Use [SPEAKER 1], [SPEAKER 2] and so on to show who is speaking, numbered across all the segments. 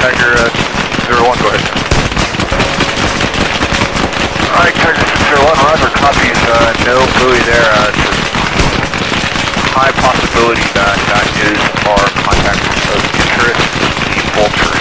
[SPEAKER 1] Tiger uh, 01, go ahead. Alright, Tiger 01, roger, copies. Uh, no buoy there. Uh, high possibility that that is our contact of interest, the vulture.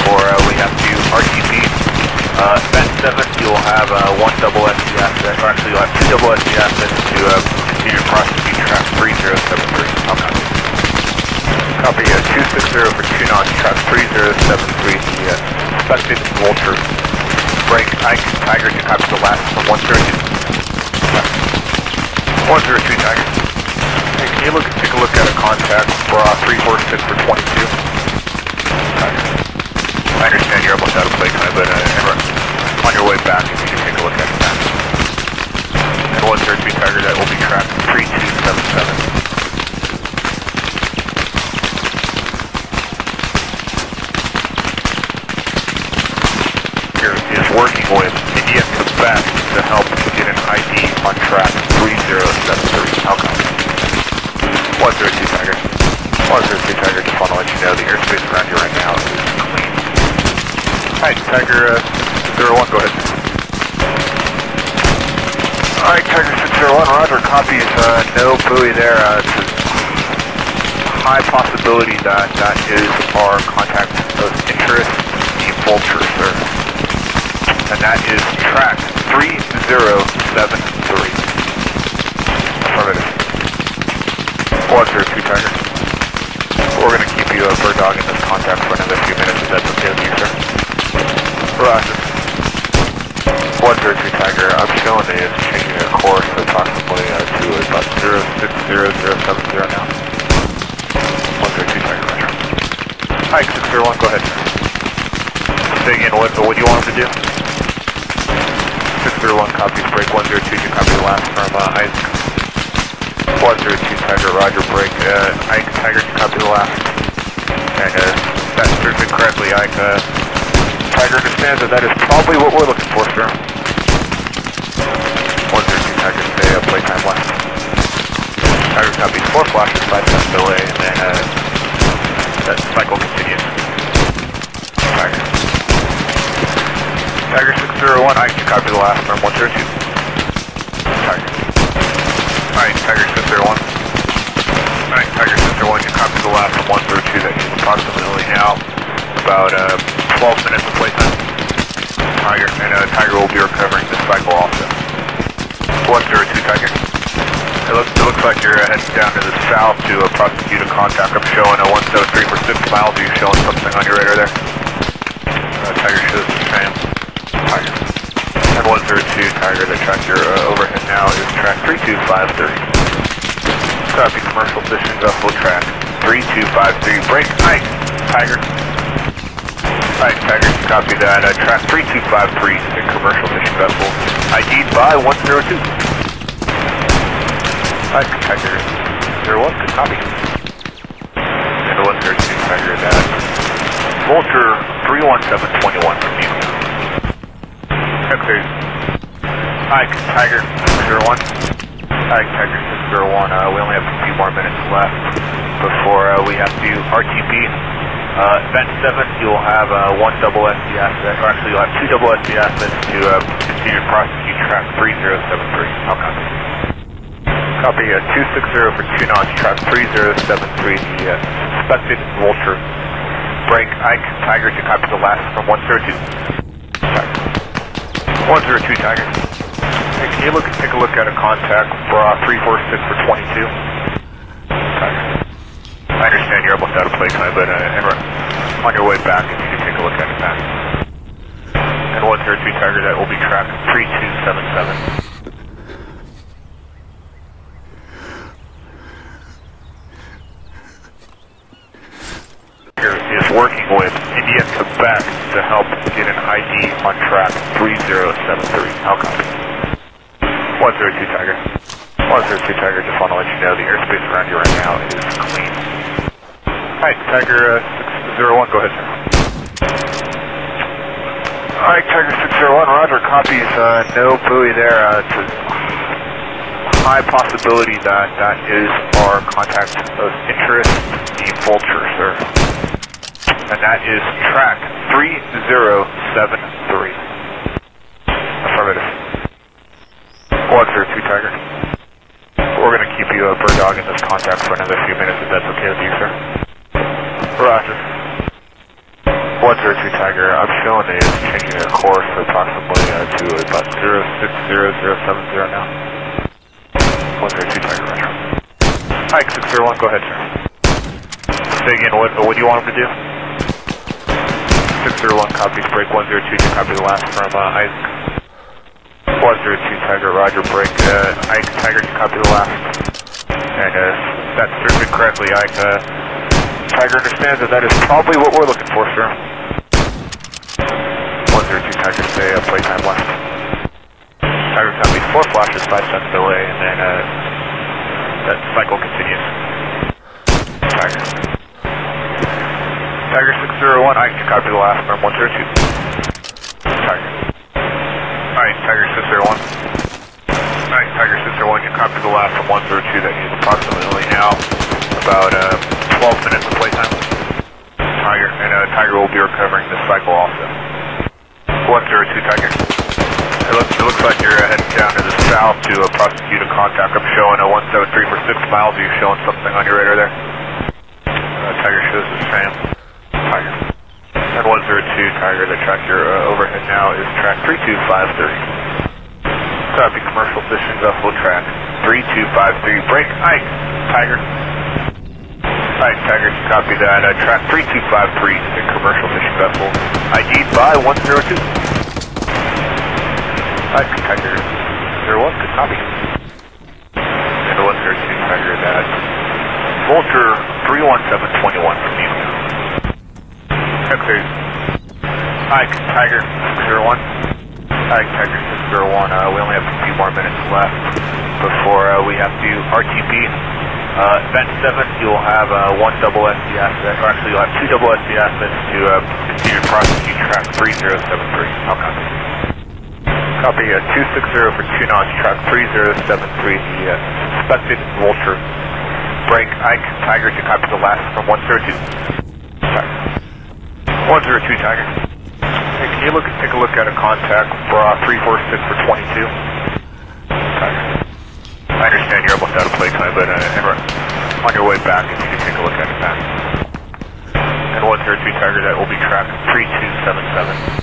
[SPEAKER 1] Before uh, we have to RTP. Uh, event 7, you'll have uh, one double SC asset, or actually you'll have two double SC assets to uh, continue to prosecute track 3073. I'll copy. Copy uh, 260 for two knots, track 3073, the uh, suspected Vulture. Break, Ike, Tiger, to copy the last from 102. 102, Tiger. Hey, can you look, take a look at a contact for uh, 346 for 22? I understand you're almost out of play time, but uh, on your way back, if you can take a look at that. And 132 Tiger, that will be track 3277. Here is working with India Quebec to help get an ID on track 3073. How come? 132 Tiger. 132 Tiger, just want to let you know the airspace around you right now is clean. Alright, Tiger uh, 01, go ahead. Alright, Tiger 601, Roger, copies, uh, no buoy there. Uh, high possibility that that is our contact of interest, the Vulture, sir. And that is track 3073. Affirmative. 102 Tiger. We're going to keep you a bird dog in this contact for another few minutes if that's okay with you, sir. Roger. 102 Tiger, I'm showing is changing their course approximately uh, to about 060070 now. 102 Tiger, Roger. Hi, 601, go ahead. Say again, what, what do you want him to do? 601 copies, break 102, you copy the last from uh, Isaac. 102 Tiger, Roger, break, uh, Ike, Tiger, you copy the last. And, uh, that's correctly, Ike, uh, Tiger understands that that is probably what we're looking for, sir. 102 Tiger, stay up, playtime left. Tiger copies four flashes, five times delay, and then, uh, that cycle continues. Tiger. Tiger 601, I can copy the last from 102. Tiger. Alright, Tiger 601. Alright, Tiger 601, you copy the last from 102 that is approximately now about uh, 12 minutes playtime. Tiger, and uh, Tiger will be recovering this cycle also. 102 Tiger. It looks, it looks like you're uh, heading down to the south to uh, prosecute a contact. I'm showing a 173 for 6 miles. Are you showing something on your radar there? Uh, Tiger shows the same. Tiger. And 102 Tiger, the track uh, overhead now is track 3253. Copy commercial fishing vessel track 3253. Break, Ike, Tiger. Ike, Tiger, copy that. Uh, track 3253 is a commercial fishing vessel. ID'd by 102. Ike, Tiger, 01, good copy. And 102 Tiger, that. Vulture 31721 from you. Okay. Ike, Tiger, 01. Ike, Tiger, 01. Uh, we only have a few more minutes left before uh, we have to RTP. Uh, event 7, you'll have uh, one double SC asset, or actually you'll have two double SC assets to uh, continue to prosecute track 3073. I'll copy. Copy uh, 260 for two knots, track 3073, the uh, suspected Vulture. Break, Ike, Tiger, to copy the last from 102. Tiger. 102 Tiger. Hey, can you look, take a look at a contact for uh, 346 for 22? Tiger. I understand you're almost out of playtime, but uh, on your way back, if you can take a look at that. And 102 Tiger, that will be track 3277. Tiger is working with India Quebec to help get an ID on track 3073. How copy? 102 Tiger. 102 Tiger, just want to let you know the airspace around you right now is clean. Alright, Tiger uh, 601, go ahead, sir. Alright, Tiger 601, roger, copies, uh, no buoy there, uh, it's a high possibility that that is our contact of interest, the Vulture, sir. And that is track 3073. Affirmative. 102 Tiger. We're going to keep you a bird dog in this contact for another few minutes if that's okay with you, sir. Roger. 102 Tiger, I'm showing it is changing their course approximately uh, to about 060070 now. 102 Tiger, Roger. Ike 601, go ahead, sir. Say again, what, what do you want him to do? 601 copies, break 102, you copy the last from uh, Ike. 102 Tiger, Roger, break uh, Ike Tiger, copy the last. And uh, that's certainly correctly, Ike. Uh, Tiger understands that that is probably what we're looking for, sir. 102 Tiger, stay uh, playtime left. Tiger copy, four flashes, five seconds delay, and then uh, that cycle continues. Tiger. Tiger 601, Ike, you copy the last from 102. Tiger. Alright, Tiger 601. Alright, Tiger 601, you copy the last from 102 that needs approximately now about uh, 12 minutes of playtime. Tiger, and uh, Tiger will be recovering this cycle also. 102 Tiger. It looks, it looks like you're uh, heading down to the south to uh, prosecute a contact. I'm showing a 173 for 6 miles. Are you showing something on your radar there? Uh, Tiger shows the same. Tiger. And 102 Tiger, the track you're uh, overhead now is track 3253. Copy commercial fishing vessel track 3253. Break, Ike, Tiger. Ike, Tiger, copy that. Uh, track 3253 in commercial fishing vessel. ID by 102. Ike, Tiger, 01, good copy. And 102 Tiger, that. Vulture 31721 from you. Okay. Ike, Tiger, 01. Ike, Tiger, 601. Uh, we only have a few more minutes left before uh, we have to RTP. Uh, event 7, you'll have uh, one double SD asset, or actually you'll have two double SD assets to uh, continue to prosecute track 3073. I'll copy. Copy uh, 260 for 2 knots, track 3073, the uh, suspected vulture. Break, Ike, Tiger, to copy the last from 102. Tiger. 102 Tiger. Hey, can you look take a look at a contact for uh, 346 for 22? Tiger. I understand you're almost out of playtime, but uh, on your way back, if you could take a look at it back. And 102 Tiger, that will be track 3277.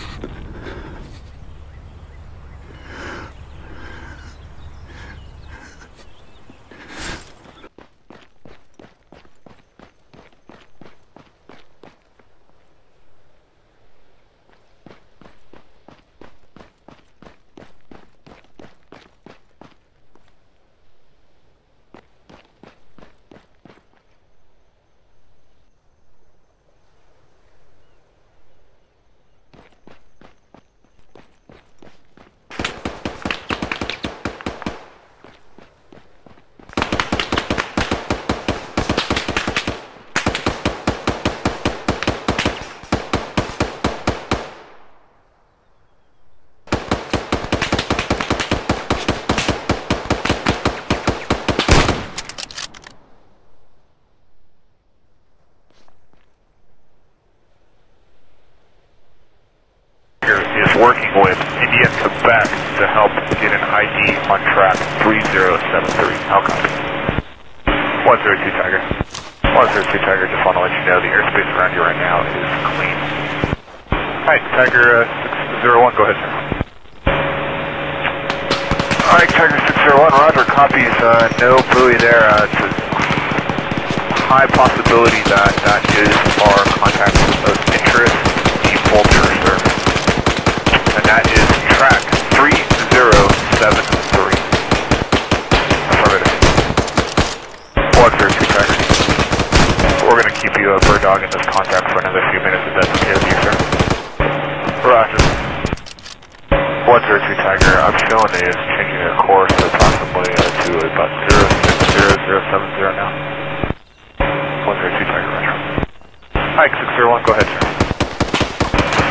[SPEAKER 1] here is working with India Quebec to help get an ID on track 3073. How copy? 102 Tiger. 102 Tiger, just want to let you know the airspace around you right now is clean. Alright, Tiger uh, 601, go ahead, sir. Alright, Tiger 601, roger, copies, uh, no buoy there. Uh, it's a high possibility that that is our contact of interest, the Vulture, sir and that is track 3073. Affirmative. 132 Tiger. We're going to keep you a bird dog in this contact for another few minutes if that's okay with you, sir. Roger. 132 Tiger, I'm showing it is changing their course approximately uh, to about 06070 now. 132 Tiger, Roger. Ike 601, go ahead, sir.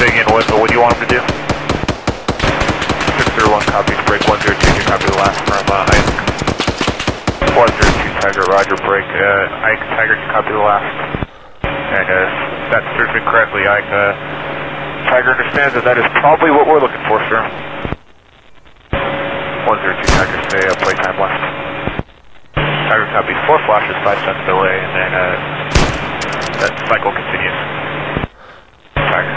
[SPEAKER 1] Say again, what, what do you want him to do? 601, copy, break 102, you copy the last from uh, Ike. 102, Tiger, roger, break, uh, Ike, Tiger, you copy the last. And, uh, that's served correctly, Ike, uh, Tiger understands that that is probably what we're looking for, sir. 102, Tiger, stay, uh, playtime left. Tiger copy, four flashes, five cents delay, and then, uh, that cycle continues. Tiger.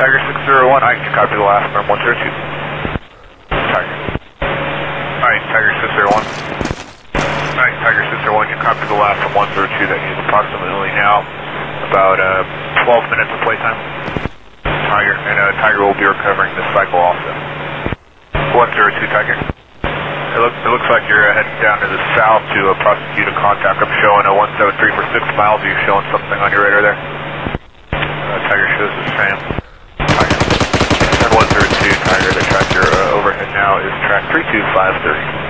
[SPEAKER 1] Tiger 601, I can copy the last from 102. Tiger. Alright, Tiger 601. Alright, Tiger 601, you copy the from 102 that is approximately now about uh, 12 minutes of playtime. Tiger, and uh, Tiger will be recovering this cycle also. 102, Tiger. It looks, it looks like you're uh, heading down to the south to uh, prosecute a contact. I'm showing a 173 for 6 miles. Are you showing something on your radar there? Uh, Tiger shows the same. Tiger. And 102, Tiger, the track you're uh, overhead now is track 3253.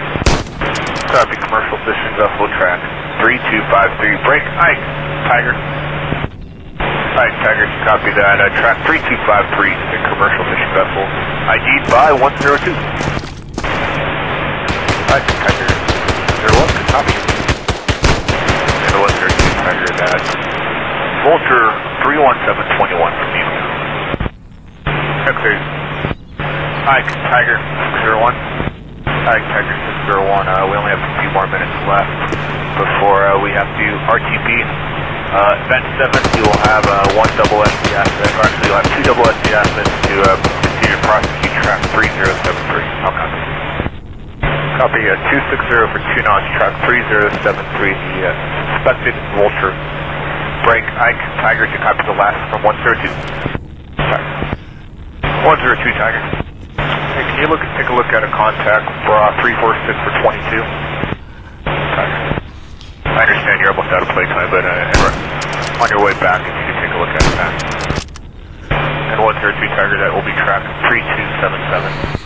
[SPEAKER 1] Copy, commercial fishing vessel track 3253. Break, Ike, Tiger. Ike, Tiger, copy that. Uh, track 3253 in commercial fishing vessel. ID'd by 102. Hi, Tiger. There was a copy. And it was there, Tiger, that Vulture 31721 from you. Okay. Hi, Tiger 601. Tiger 601. Uh, we only have a few more minutes left before uh, we have to RTP. Uh, event 7, you will have uh, one double SD asset, or actually you'll have two double SD assets to uh, continue to prosecute track 3073. I'll copy. Copy uh, 260 for 2 knots, track 3073, the uh, suspected Vulture. Break, Ike, Tiger to copy the last from 102. Tiger. 102, Tiger. Hey, can you look take a look at a contact for uh, 346 for 22? Tiger. I understand you're almost out of playtime, but uh, on your way back, if you could take a look at that. And 102, Tiger, that will be track 3277.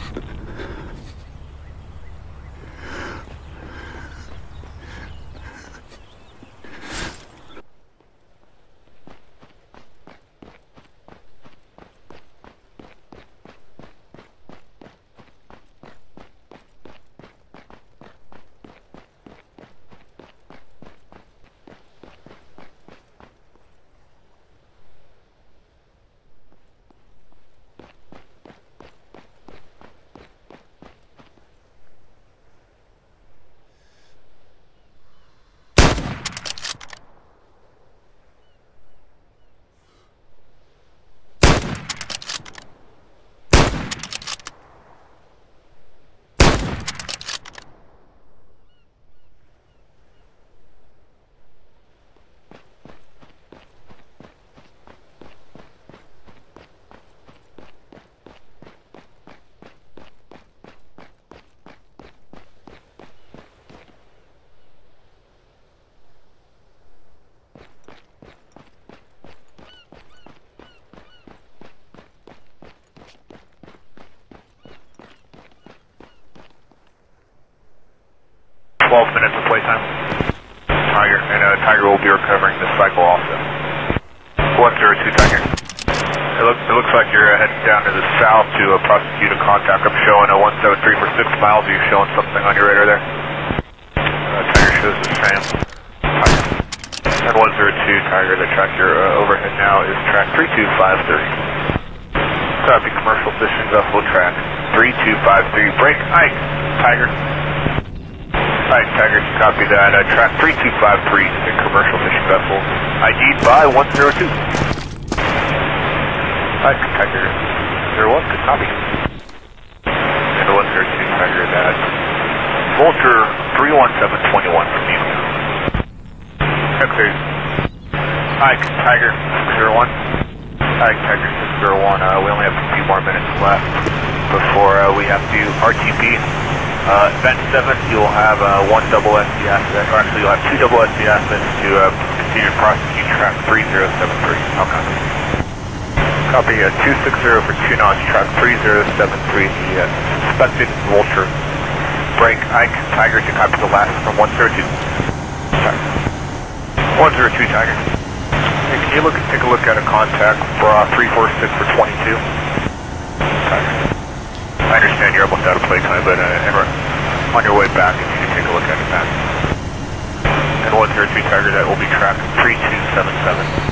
[SPEAKER 1] 12 minutes of playtime. Tiger, and uh, Tiger will be recovering this cycle also. 102 Tiger. It looks, it looks like you're uh, heading down to the south to uh, prosecute a contact. I'm showing a 173 for 6 miles. Are you showing something on your radar there? Uh, Tiger shows the same. Tiger. And 102 Tiger, the track you're uh, overhead now is track 3253. Copy, commercial fishing vessel track 3253. Break, Ike, Tiger. Alright, Tiger, copy that. Uh, track 3253 in commercial fishing vessel. ID'd by 102. Alright, Tiger. There was good copy. And 102, Tiger, that Vulture 31721 from you. Okay. Alright, Tiger 601. Alright, Tiger 601. Uh, we only have a few more minutes left before uh, we have to RTP. Uh, event 7, you'll have uh, one double SD asset, or actually you'll have two double SD assets to uh, continue to prosecute track 3073. I'll copy. Copy uh, 260 for 2 knots, track 3073, the uh, suspected Vulture. Break, Ike, Tiger to copy the last from 102. Tiger. 102, Tiger. Hey, can you look, take a look at a contact for uh, 346 for 22? I understand you're almost out of playtime, but uh, on your way back, if you could take a look at it back. And 102 Tiger, that will be track 3277.